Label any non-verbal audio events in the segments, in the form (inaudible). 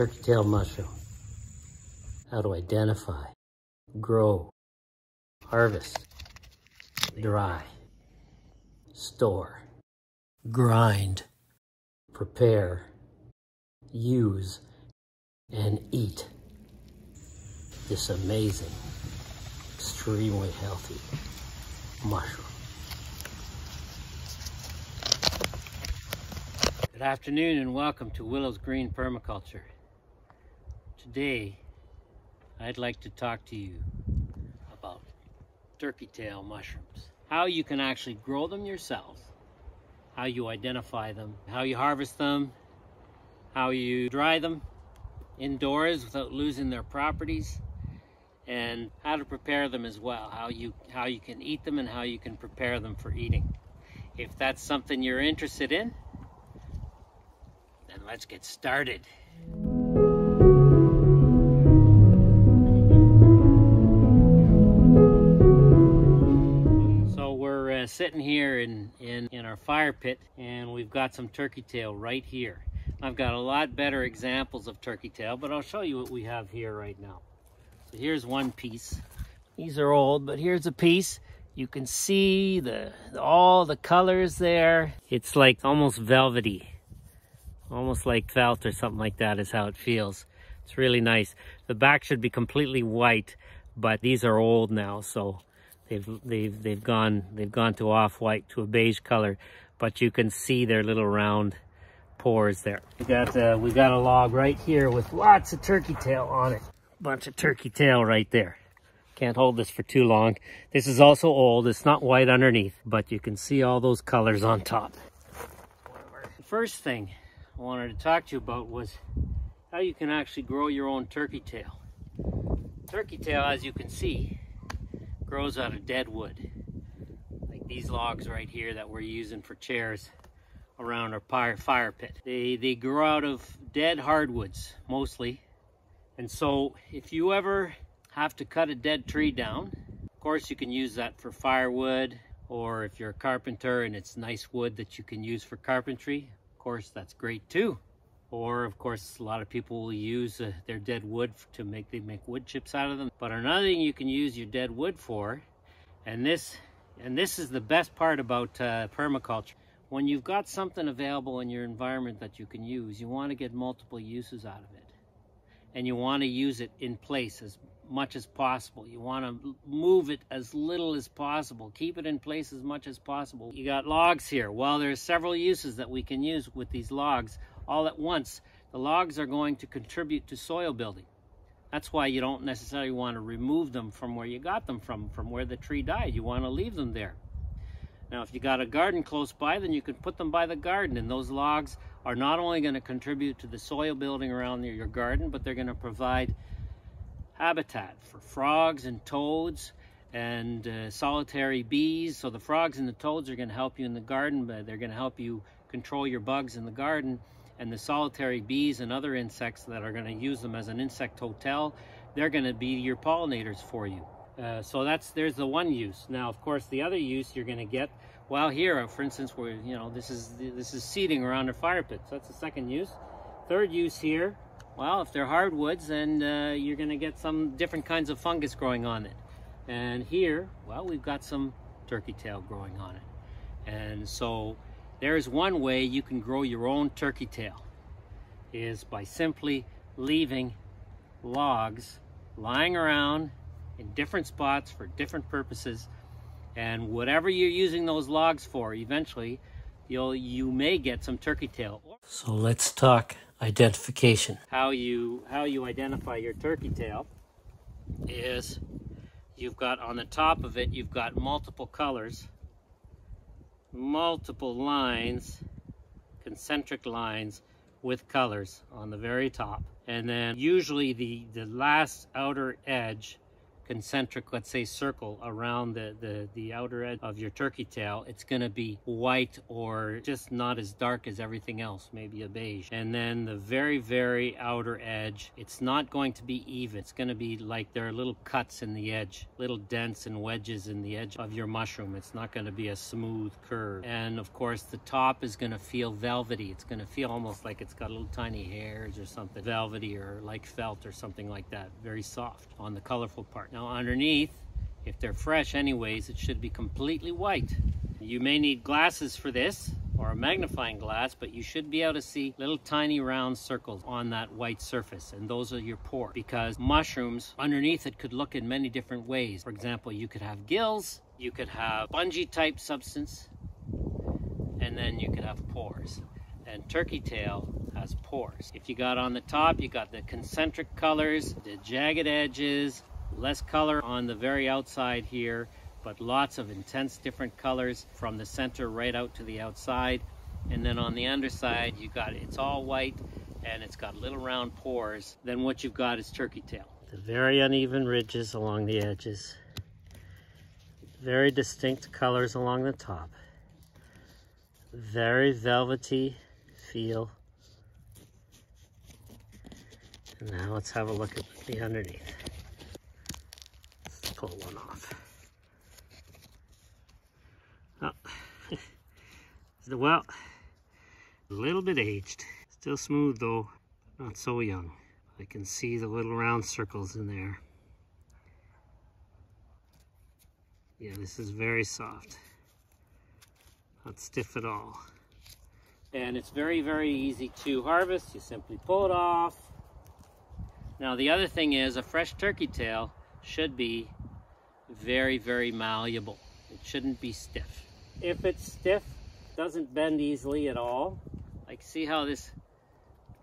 turkey tail mushroom. How to identify, grow, harvest, dry, store, grind, prepare, use, and eat this amazing, extremely healthy mushroom. Good afternoon and welcome to Willows Green Permaculture. Today, I'd like to talk to you about turkey tail mushrooms. How you can actually grow them yourself, how you identify them, how you harvest them, how you dry them indoors without losing their properties, and how to prepare them as well, how you, how you can eat them and how you can prepare them for eating. If that's something you're interested in, then let's get started. Sitting here in, in, in our fire pit and we've got some turkey tail right here. I've got a lot better examples of turkey tail, but I'll show you what we have here right now. So here's one piece. These are old, but here's a piece. You can see the all the colors there. It's like almost velvety almost like felt or something like that is how it feels. It's really nice. The back should be completely white, but these are old now, so they've they've they've gone they've gone to off-white to a beige color, but you can see their little round pores there. We got uh, we got a log right here with lots of turkey tail on it. Bunch of turkey tail right there. Can't hold this for too long. This is also old. It's not white underneath, but you can see all those colors on top. The First thing I wanted to talk to you about was how you can actually grow your own turkey tail. Turkey tail, as you can see, grows out of dead wood. Like these logs right here that we're using for chairs around our fire pit. They, they grow out of dead hardwoods, mostly. And so if you ever have to cut a dead tree down, of course you can use that for firewood, or if you're a carpenter and it's nice wood that you can use for carpentry, of course, that's great too. Or, of course, a lot of people will use uh, their dead wood to make, they make wood chips out of them. But another thing you can use your dead wood for, and this, and this is the best part about uh, permaculture. When you've got something available in your environment that you can use, you want to get multiple uses out of it. And you want to use it in place as much as possible. You want to move it as little as possible. Keep it in place as much as possible. You got logs here. Well, there's several uses that we can use with these logs all at once. The logs are going to contribute to soil building. That's why you don't necessarily want to remove them from where you got them from, from where the tree died. You want to leave them there. Now, if you got a garden close by, then you can put them by the garden, and those logs are not only going to contribute to the soil building around your garden, but they're going to provide habitat for frogs and toads and uh, solitary bees. So the frogs and the toads are going to help you in the garden, but they're going to help you control your bugs in the garden. And the solitary bees and other insects that are going to use them as an insect hotel, they're going to be your pollinators for you. Uh, so that's there's the one use. Now, of course, the other use you're going to get, well, here, for instance, where you know this is this is seating around a fire pit. So that's the second use. Third use here well, if they're hardwoods, then uh, you're going to get some different kinds of fungus growing on it. And here, well, we've got some turkey tail growing on it. And so there's one way you can grow your own turkey tail is by simply leaving logs lying around in different spots for different purposes. And whatever you're using those logs for eventually you'll you may get some turkey tail. So let's talk identification. How you how you identify your turkey tail is you've got on the top of it you've got multiple colors, multiple lines, concentric lines with colors on the very top. And then usually the, the last outer edge concentric, let's say circle around the, the, the outer edge of your turkey tail, it's gonna be white or just not as dark as everything else, maybe a beige. And then the very, very outer edge, it's not going to be even. It's gonna be like there are little cuts in the edge, little dents and wedges in the edge of your mushroom. It's not gonna be a smooth curve. And of course, the top is gonna feel velvety. It's gonna feel almost like it's got little tiny hairs or something, velvety or like felt or something like that. Very soft on the colorful part. Now underneath, if they're fresh anyways, it should be completely white. You may need glasses for this or a magnifying glass, but you should be able to see little tiny round circles on that white surface, and those are your pores. Because mushrooms, underneath it could look in many different ways. For example, you could have gills, you could have spongy type substance, and then you could have pores. And turkey tail has pores. If you got on the top, you got the concentric colors, the jagged edges, less color on the very outside here, but lots of intense different colors from the center right out to the outside. And then on the underside, you got it's all white and it's got little round pores. Then what you've got is turkey tail. The very uneven ridges along the edges. Very distinct colors along the top. Very velvety feel. And now let's have a look at the underneath. Pull one off. Oh, (laughs) well, a little bit aged. Still smooth though, not so young. I can see the little round circles in there. Yeah, this is very soft. Not stiff at all. And it's very, very easy to harvest. You simply pull it off. Now the other thing is a fresh turkey tail should be very, very malleable. It shouldn't be stiff. If it's stiff, doesn't bend easily at all. Like see how this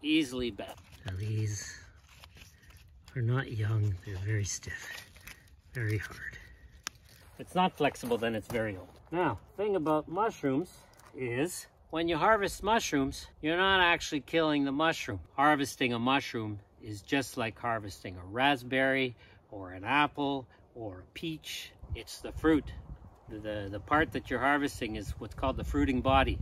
easily bends. Now these are not young, they're very stiff, very hard. If it's not flexible, then it's very old. Now, thing about mushrooms is when you harvest mushrooms, you're not actually killing the mushroom. Harvesting a mushroom is just like harvesting a raspberry or an apple or a peach. It's the fruit the, the part that you're harvesting is what's called the fruiting body.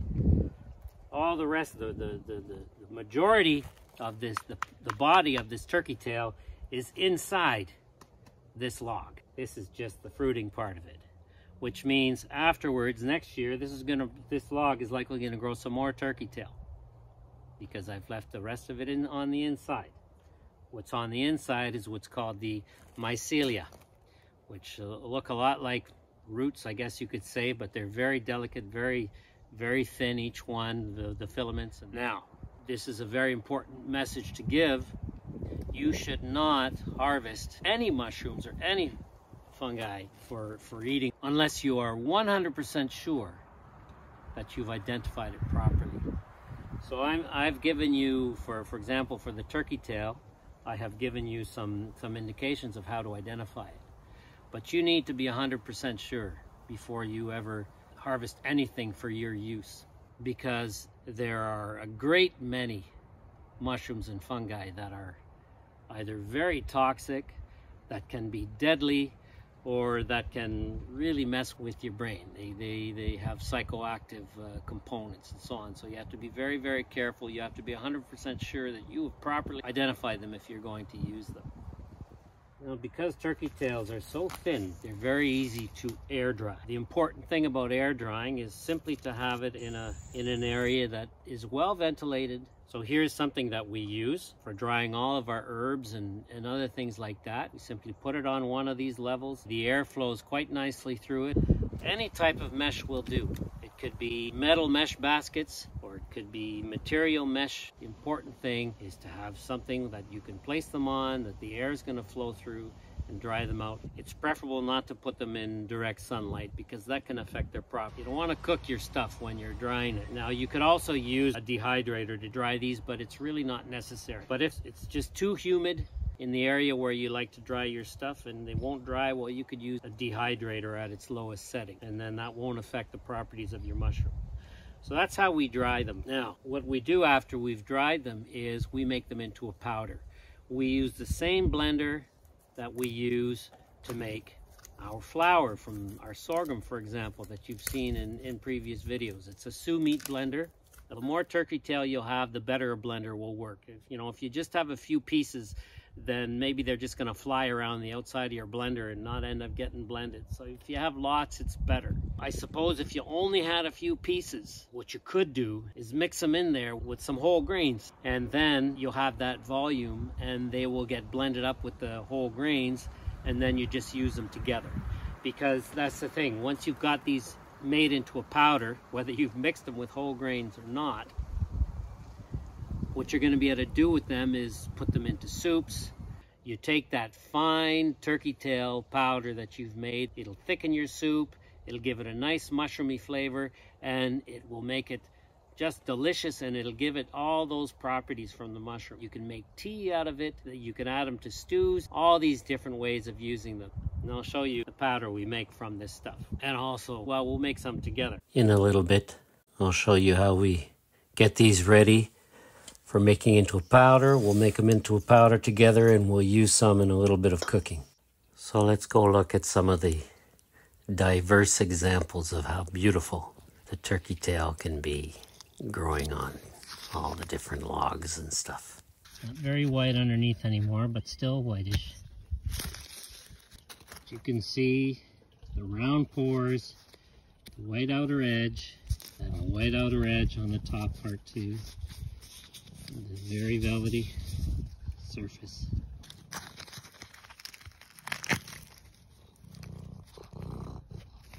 All the rest, the, the, the, the majority of this, the, the body of this turkey tail is inside this log. This is just the fruiting part of it, which means afterwards, next year, this is gonna, this log is likely gonna grow some more turkey tail because I've left the rest of it in on the inside. What's on the inside is what's called the mycelia, which uh, look a lot like roots, I guess you could say, but they're very delicate, very, very thin, each one, the, the filaments. And now, this is a very important message to give. You should not harvest any mushrooms or any fungi for, for eating unless you are 100% sure that you've identified it properly. So I'm, I've given you, for, for example, for the turkey tail, I have given you some, some indications of how to identify it. But you need to be 100% sure before you ever harvest anything for your use because there are a great many mushrooms and fungi that are either very toxic, that can be deadly, or that can really mess with your brain. They, they, they have psychoactive uh, components and so on. So you have to be very, very careful. You have to be 100% sure that you have properly identified them if you're going to use them. Now, because turkey tails are so thin, they're very easy to air dry. The important thing about air drying is simply to have it in, a, in an area that is well ventilated. So here's something that we use for drying all of our herbs and, and other things like that. We simply put it on one of these levels. The air flows quite nicely through it. Any type of mesh will do. It could be metal mesh baskets or it could be material mesh. The important thing is to have something that you can place them on, that the air is going to flow through and dry them out. It's preferable not to put them in direct sunlight because that can affect their prop. You don't want to cook your stuff when you're drying it. Now you could also use a dehydrator to dry these, but it's really not necessary. But if it's just too humid, in the area where you like to dry your stuff and they won't dry, well, you could use a dehydrator at its lowest setting and then that won't affect the properties of your mushroom. So that's how we dry them. Now, what we do after we've dried them is we make them into a powder. We use the same blender that we use to make our flour from our sorghum, for example, that you've seen in, in previous videos. It's a Sumeet blender. The more turkey tail you'll have, the better a blender will work. If, you know, if you just have a few pieces, then maybe they're just going to fly around the outside of your blender and not end up getting blended. So if you have lots, it's better. I suppose if you only had a few pieces, what you could do is mix them in there with some whole grains and then you'll have that volume and they will get blended up with the whole grains and then you just use them together. Because that's the thing, once you've got these made into a powder, whether you've mixed them with whole grains or not, what you're going to be able to do with them is put them into soups. You take that fine turkey tail powder that you've made, it'll thicken your soup, it'll give it a nice mushroomy flavor, and it will make it just delicious and it'll give it all those properties from the mushroom. You can make tea out of it, you can add them to stews, all these different ways of using them. And I'll show you the powder we make from this stuff. And also, well, we'll make some together. In a little bit, I'll show you how we get these ready for making into a powder. We'll make them into a powder together and we'll use some in a little bit of cooking. So let's go look at some of the diverse examples of how beautiful the turkey tail can be growing on all the different logs and stuff. Not very white underneath anymore, but still whitish. You can see the round pores, the white outer edge, and a white outer edge on the top part too very velvety surface.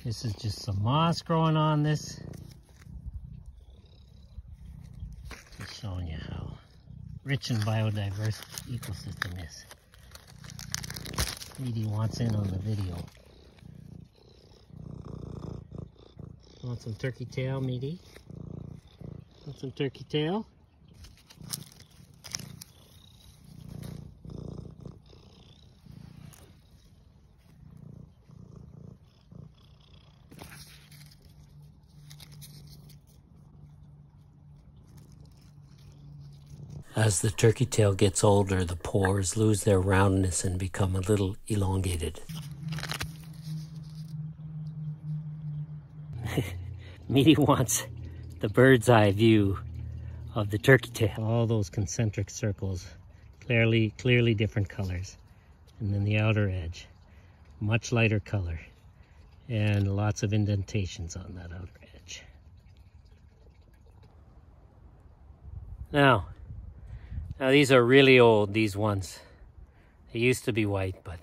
This is just some moss growing on this. Just showing you how rich and biodiverse ecosystem is. Edie wants in on the video. Want some turkey tail, meaty? Want some turkey tail? As the turkey tail gets older, the pores lose their roundness and become a little elongated. (laughs) Meaty wants the bird's eye view of the turkey tail. All those concentric circles, clearly, clearly different colors. And then the outer edge, much lighter color and lots of indentations on that outer edge. Now, now these are really old, these ones. They used to be white, but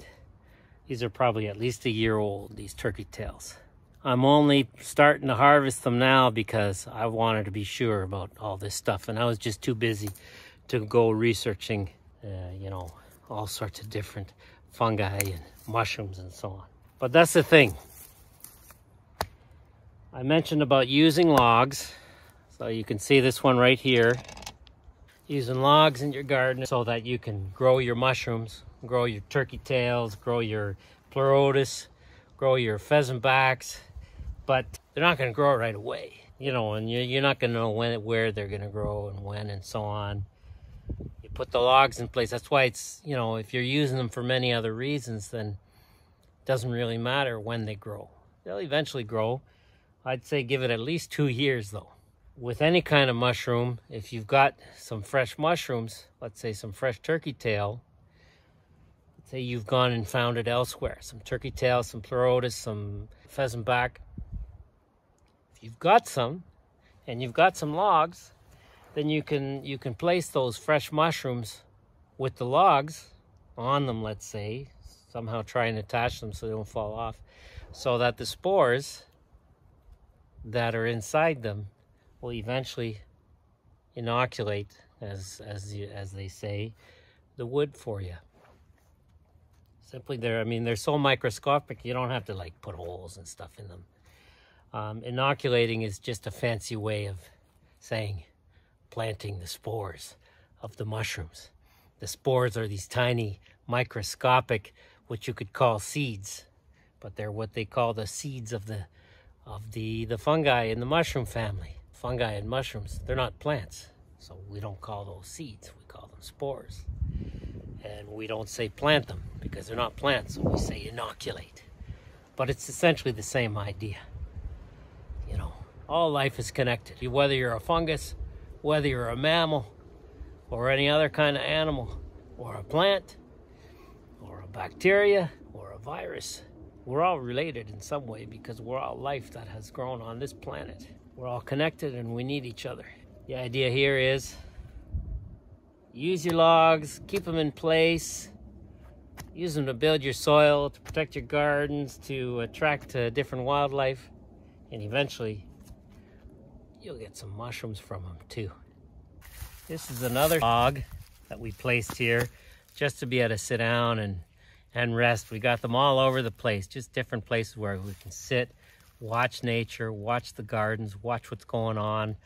these are probably at least a year old, these turkey tails. I'm only starting to harvest them now because I wanted to be sure about all this stuff. And I was just too busy to go researching, uh, you know, all sorts of different fungi and mushrooms and so on. But that's the thing. I mentioned about using logs. So you can see this one right here using logs in your garden so that you can grow your mushrooms, grow your turkey tails, grow your pleurotus, grow your pheasant backs, but they're not going to grow right away. You know, and you're not going to know when, where they're going to grow and when and so on. You put the logs in place. That's why it's, you know, if you're using them for many other reasons, then it doesn't really matter when they grow. They'll eventually grow. I'd say give it at least two years though with any kind of mushroom, if you've got some fresh mushrooms, let's say some fresh turkey tail, let's say you've gone and found it elsewhere, some turkey tail, some pleurotus, some pheasant back. If you've got some and you've got some logs, then you can you can place those fresh mushrooms with the logs on them, let's say, somehow try and attach them so they don't fall off, so that the spores that are inside them will eventually inoculate, as, as, as they say, the wood for you. Simply there, I mean, they're so microscopic, you don't have to like put holes and stuff in them. Um, inoculating is just a fancy way of saying planting the spores of the mushrooms. The spores are these tiny microscopic, what you could call seeds, but they're what they call the seeds of the of the the fungi in the mushroom family fungi and mushrooms, they're not plants. So we don't call those seeds, we call them spores. And we don't say plant them because they're not plants, so we say inoculate. But it's essentially the same idea. You know, all life is connected. Whether you're a fungus, whether you're a mammal, or any other kind of animal, or a plant, or a bacteria, or a virus, we're all related in some way because we're all life that has grown on this planet. We're all connected and we need each other. The idea here is use your logs, keep them in place, use them to build your soil, to protect your gardens, to attract uh, different wildlife, and eventually you'll get some mushrooms from them too. This is another log that we placed here just to be able to sit down and, and rest. We got them all over the place, just different places where we can sit, watch nature, watch the gardens, watch what's going on.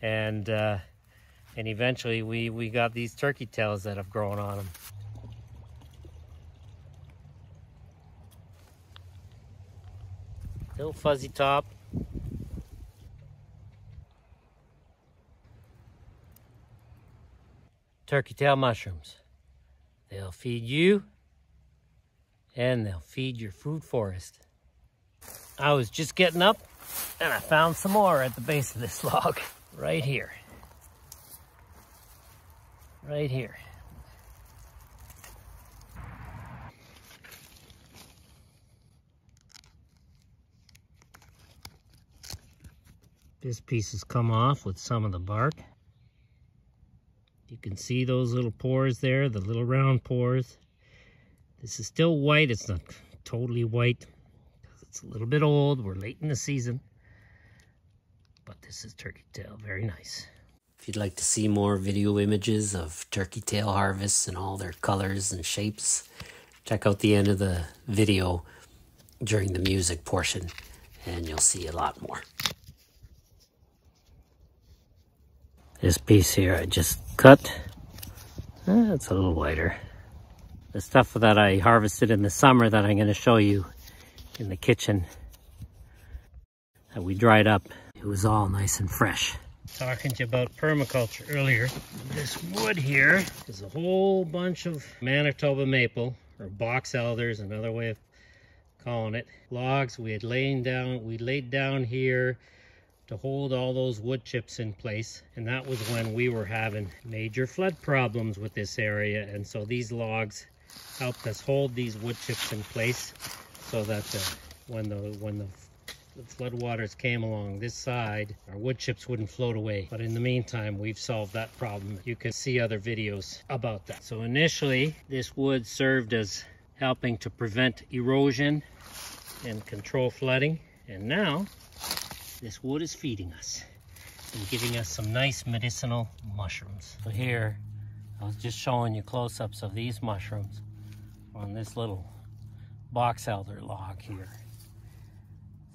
And, uh, and eventually we, we got these turkey tails that have grown on them. Little fuzzy top. Turkey tail mushrooms. They'll feed you and they'll feed your food forest. I was just getting up and I found some more at the base of this (laughs) log right here. Right here. This piece has come off with some of the bark. You can see those little pores there, the little round pores. This is still white. It's not totally white. It's a little bit old. We're late in the season. But this is turkey tail. Very nice. If you'd like to see more video images of turkey tail harvests and all their colors and shapes, check out the end of the video during the music portion and you'll see a lot more. This piece here I just cut. Eh, it's a little wider. The stuff that I harvested in the summer that I'm going to show you in the kitchen that we dried up, it was all nice and fresh. Talking to you about permaculture earlier. This wood here is a whole bunch of Manitoba maple or box elders, another way of calling it. Logs we had laying down, we laid down here to hold all those wood chips in place. And that was when we were having major flood problems with this area. And so these logs helped us hold these wood chips in place so that the, when the when the, the floodwaters came along this side, our wood chips wouldn't float away. But in the meantime, we've solved that problem. You can see other videos about that. So initially, this wood served as helping to prevent erosion and control flooding. And now this wood is feeding us and giving us some nice medicinal mushrooms. So here, I was just showing you close-ups of these mushrooms on this little box elder log here.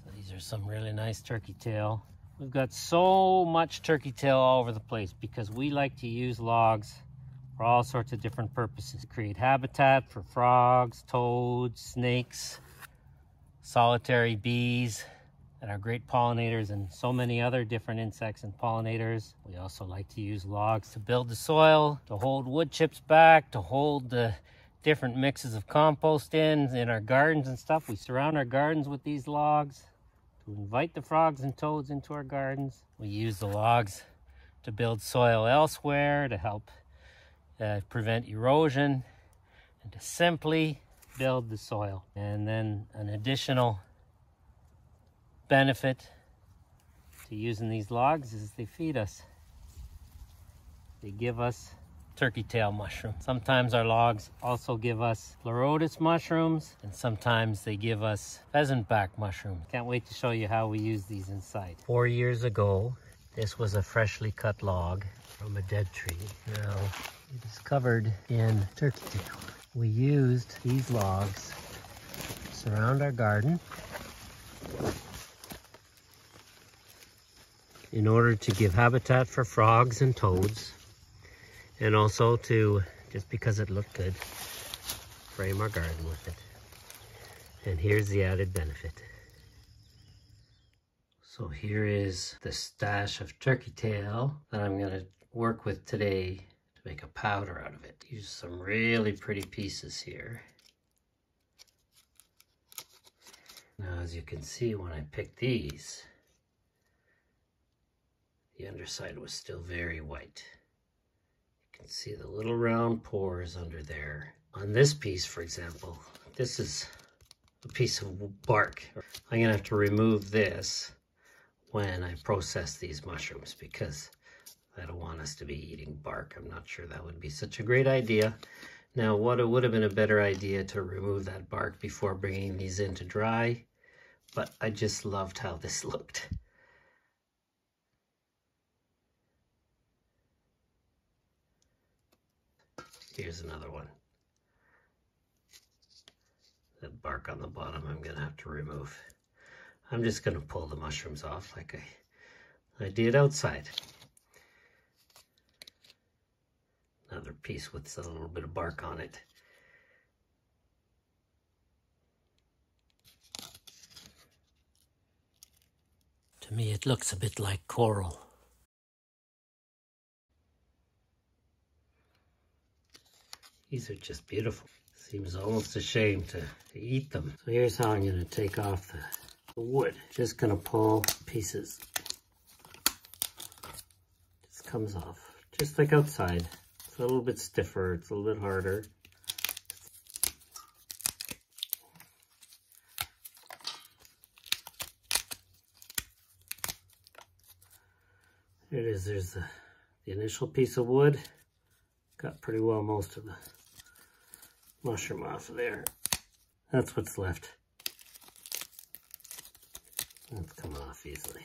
So these are some really nice turkey tail. We've got so much turkey tail all over the place because we like to use logs for all sorts of different purposes. Create habitat for frogs, toads, snakes, solitary bees, that are great pollinators and so many other different insects and pollinators. We also like to use logs to build the soil, to hold wood chips back, to hold the different mixes of compost in in our gardens and stuff. We surround our gardens with these logs to invite the frogs and toads into our gardens. We use the logs to build soil elsewhere, to help uh, prevent erosion, and to simply build the soil. And then an additional benefit to using these logs is they feed us. They give us turkey tail mushroom. Sometimes our logs also give us Pleurotus mushrooms and sometimes they give us pheasant back mushrooms. Can't wait to show you how we use these inside. Four years ago, this was a freshly cut log from a dead tree. Now, it is covered in turkey tail. We used these logs to surround our garden in order to give habitat for frogs and toads and also to, just because it looked good, frame our garden with it. And here's the added benefit. So here is the stash of turkey tail that I'm going to work with today to make a powder out of it. Use some really pretty pieces here. Now, as you can see, when I picked these, the underside was still very white. Can see the little round pores under there. On this piece, for example, this is a piece of bark. I'm gonna have to remove this when I process these mushrooms because I don't want us to be eating bark. I'm not sure that would be such a great idea. Now, what it would have been a better idea to remove that bark before bringing these in to dry, but I just loved how this (laughs) looked. Here's another one. That bark on the bottom I'm going to have to remove. I'm just going to pull the mushrooms off like I, I did outside. Another piece with a little bit of bark on it. To me it looks a bit like coral. These are just beautiful. Seems almost a shame to, to eat them. So here's how I'm going to take off the, the wood. Just going to pull pieces. Just comes off. Just like outside. It's a little bit stiffer. It's a little bit harder. There it is. There's the, the initial piece of wood. Got pretty well most of the mushroom off of there. That's what's left. That's coming off easily.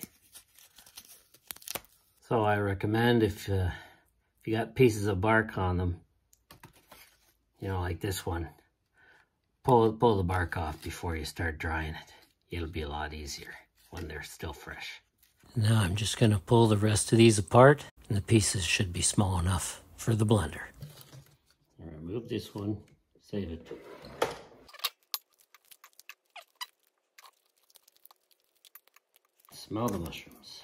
So I recommend if, uh, if you got pieces of bark on them, you know, like this one, pull, pull the bark off before you start drying it. It'll be a lot easier when they're still fresh. Now I'm just going to pull the rest of these apart, and the pieces should be small enough for the blender. Remove this one, save it. Smell the mushrooms.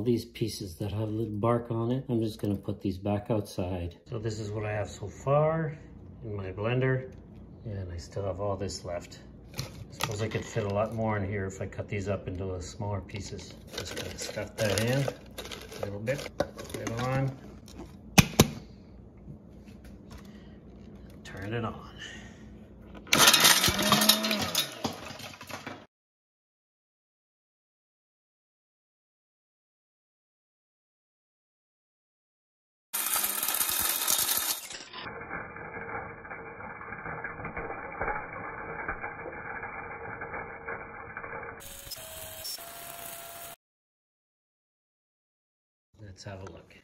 All these pieces that have a little bark on it. I'm just gonna put these back outside. So this is what I have so far in my blender. And I still have all this left. I suppose I could fit a lot more in here if I cut these up into smaller pieces. Just gonna stuff that in a little bit, put it on. Turn it on. Let's have a look.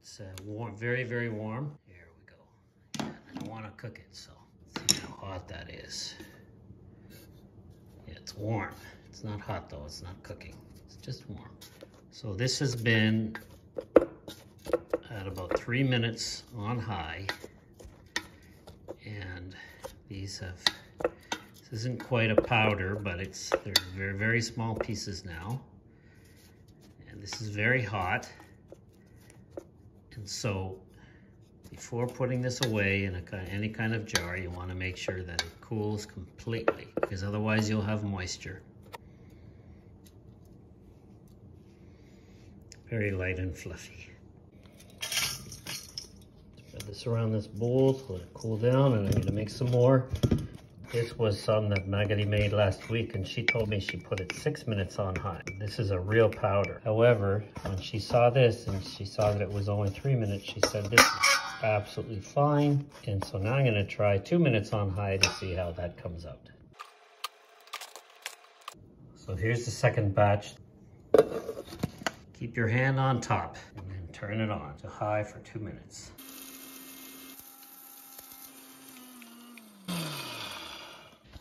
It's uh, warm, very, very warm. Here we go. I don't want to cook it, so see how hot that is. Yeah, it's warm. It's not hot though, it's not cooking. It's just warm. So this has been at about three minutes on high. And these have, this isn't quite a powder, but it's, they're very, very small pieces now. This is very hot. And so before putting this away in a, any kind of jar, you want to make sure that it cools completely because otherwise you'll have moisture. Very light and fluffy. Spread this around this bowl to let it cool down and I'm going to make some more. This was some that Maggie made last week and she told me she put it six minutes on high. This is a real powder. However, when she saw this and she saw that it was only three minutes, she said this is absolutely fine. And so now I'm gonna try two minutes on high to see how that comes out. So here's the second batch. Keep your hand on top and then turn it on to high for two minutes.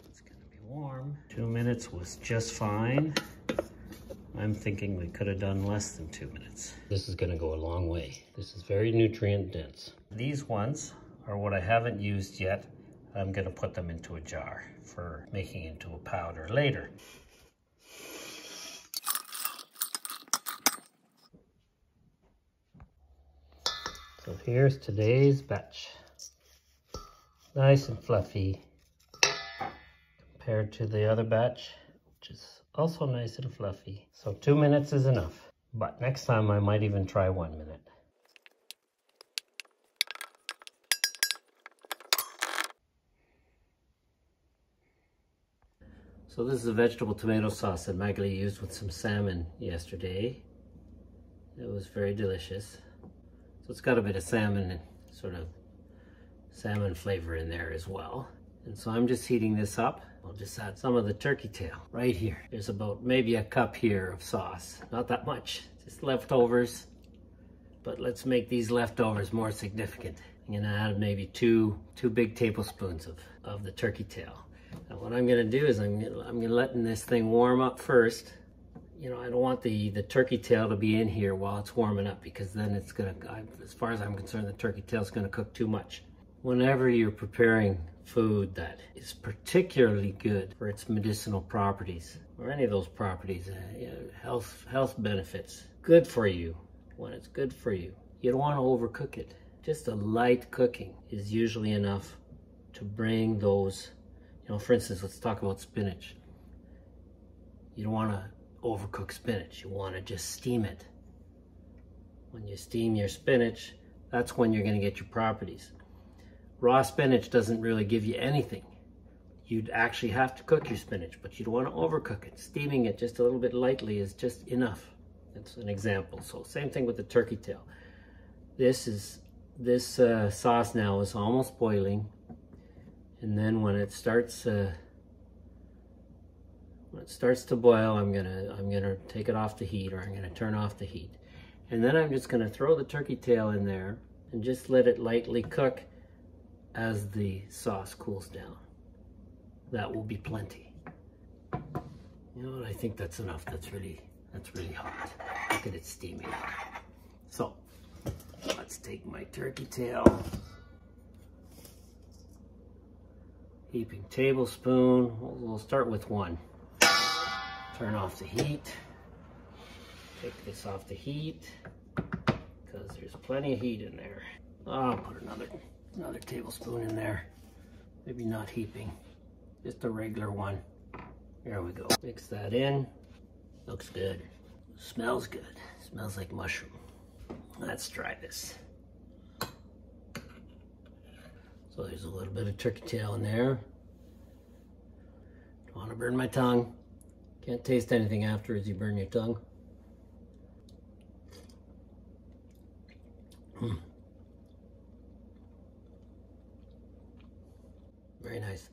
It's gonna be warm. Two minutes was just fine. I'm thinking we could have done less than two minutes. This is gonna go a long way. This is very nutrient dense. These ones are what I haven't used yet. I'm gonna put them into a jar for making into a powder later. So here's today's batch. Nice and fluffy compared to the other batch, which is also nice and fluffy. So two minutes is enough, but next time I might even try one minute. So this is a vegetable tomato sauce that Magali used with some salmon yesterday. It was very delicious. So it's got a bit of salmon, and sort of salmon flavor in there as well. And so I'm just heating this up. I'll just add some of the turkey tail right here. There's about maybe a cup here of sauce. Not that much, just leftovers. But let's make these leftovers more significant. I'm gonna add maybe two, two big tablespoons of, of the turkey tail. Now what I'm gonna do is I'm gonna, I'm gonna letting this thing warm up first you know, I don't want the, the turkey tail to be in here while it's warming up because then it's gonna, as far as I'm concerned, the turkey tail is gonna cook too much. Whenever you're preparing food that is particularly good for its medicinal properties or any of those properties, uh, you know, health, health benefits, good for you when it's good for you. You don't want to overcook it. Just a light cooking is usually enough to bring those, you know, for instance, let's talk about spinach. You don't want to overcook spinach. You want to just steam it. When you steam your spinach, that's when you're going to get your properties. Raw spinach doesn't really give you anything. You'd actually have to cook your spinach, but you don't want to overcook it. Steaming it just a little bit lightly is just enough. That's an example. So same thing with the turkey tail. This is this uh, sauce now is almost boiling, and then when it starts uh, when it starts to boil, I'm gonna I'm gonna take it off the heat or I'm gonna turn off the heat. And then I'm just gonna throw the turkey tail in there and just let it lightly cook as the sauce cools down. That will be plenty. You know what, I think that's enough. That's really, that's really hot. Look at it steaming. So, let's take my turkey tail. Heaping tablespoon, we'll, we'll start with one. Turn off the heat. Take this off the heat because there's plenty of heat in there. I'll put another another tablespoon in there. Maybe not heaping, just a regular one. There we go. Mix that in. Looks good. Smells good. Smells like mushroom. Let's try this. So there's a little bit of turkey tail in there. Don't want to burn my tongue. Can't taste anything after as you burn your tongue. Very nice.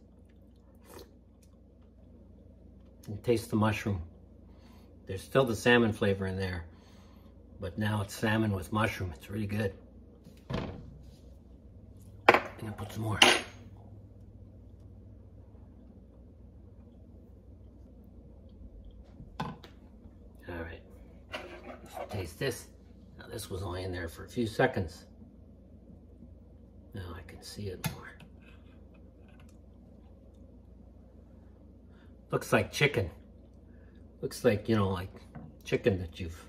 Taste the mushroom. There's still the salmon flavor in there, but now it's salmon with mushroom. It's really good. I'm gonna put some more. All right. taste this. Now this was only in there for a few seconds. Now I can see it more. Looks like chicken. Looks like, you know, like chicken that you've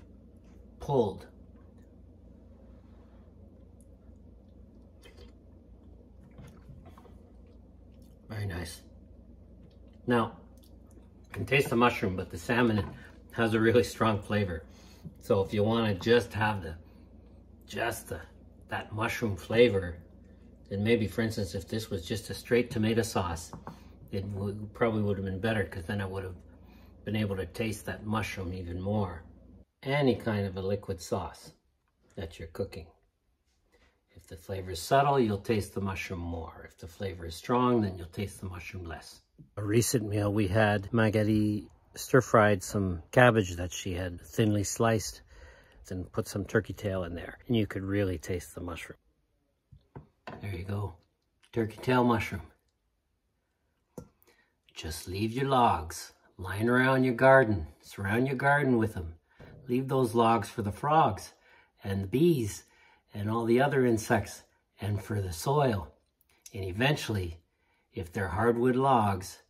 pulled. Very nice. Now, you can taste the mushroom, but the salmon has a really strong flavor. So if you want to just have the, just the, that mushroom flavor, then maybe, for instance, if this was just a straight tomato sauce, it probably would have been better because then I would have been able to taste that mushroom even more. Any kind of a liquid sauce that you're cooking. If the flavor is subtle, you'll taste the mushroom more. If the flavor is strong, then you'll taste the mushroom less. A recent meal we had Magali stir-fried some cabbage that she had thinly sliced and put some turkey tail in there. And you could really taste the mushroom. There you go. Turkey tail mushroom. Just leave your logs. lying around your garden. Surround your garden with them. Leave those logs for the frogs and the bees and all the other insects and for the soil. And eventually, if they're hardwood logs,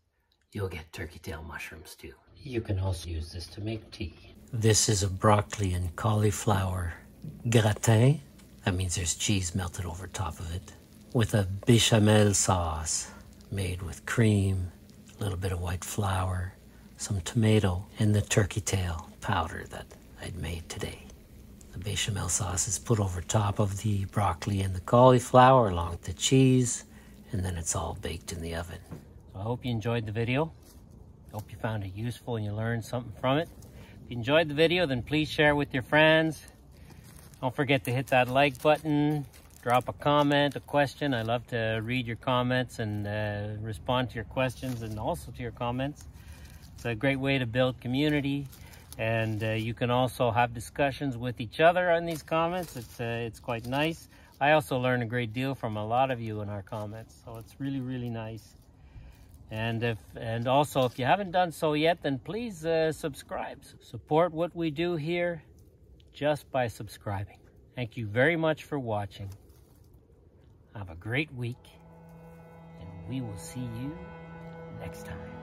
you'll get turkey tail mushrooms too. You can also use this to make tea. This is a broccoli and cauliflower gratin. That means there's cheese melted over top of it. With a bechamel sauce made with cream, little bit of white flour, some tomato, and the turkey tail powder that I'd made today. The bechamel sauce is put over top of the broccoli and the cauliflower along with the cheese, and then it's all baked in the oven. So I hope you enjoyed the video. Hope you found it useful and you learned something from it. If you enjoyed the video, then please share with your friends. Don't forget to hit that like button, drop a comment, a question. I love to read your comments and uh, respond to your questions and also to your comments. It's a great way to build community and uh, you can also have discussions with each other on these comments. It's, uh, it's quite nice. I also learn a great deal from a lot of you in our comments, so it's really, really nice. And if and also, if you haven't done so yet, then please uh, subscribe. Support what we do here just by subscribing. Thank you very much for watching. Have a great week, and we will see you next time.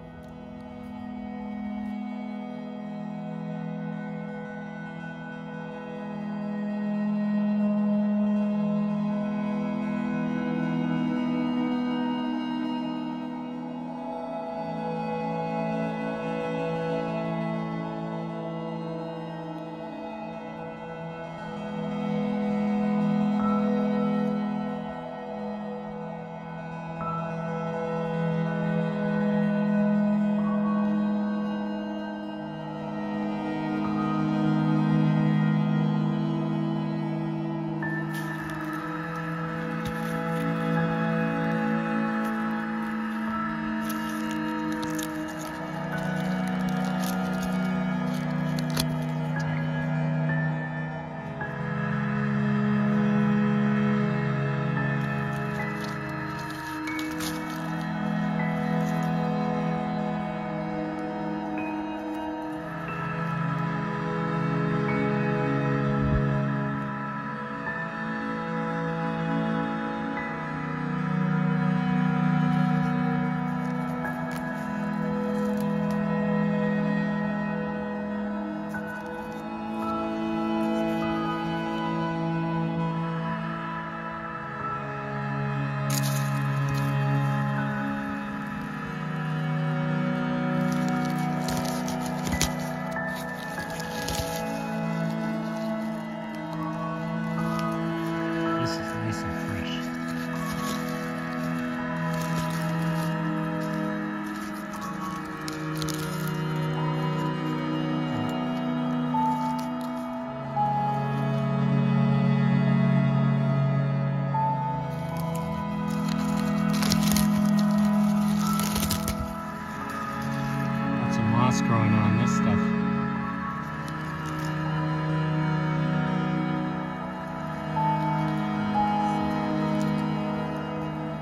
Moss growing on this stuff.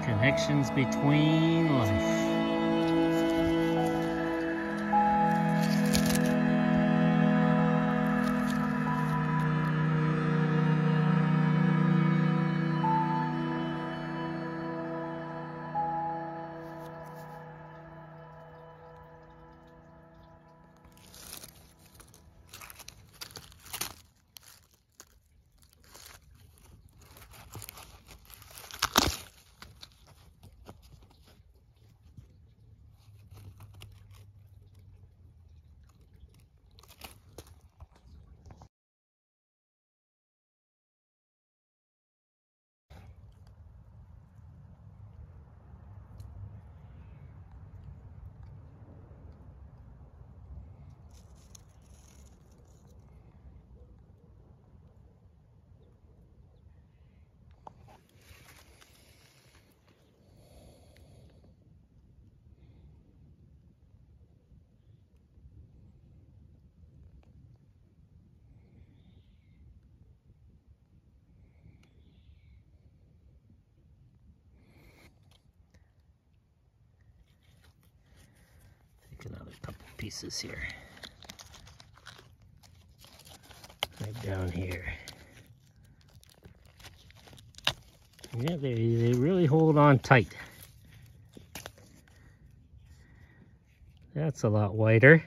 Connections between life. Couple pieces. pieces here. Right down here. Yeah, they, they really hold on tight. That's a lot wider.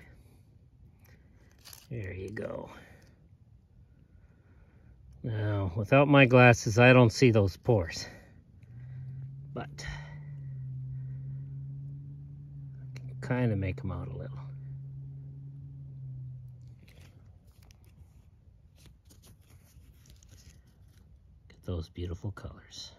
There you go. Now, without my glasses, I don't see those pores. But, I can kind of make them out a little. Get those beautiful colors.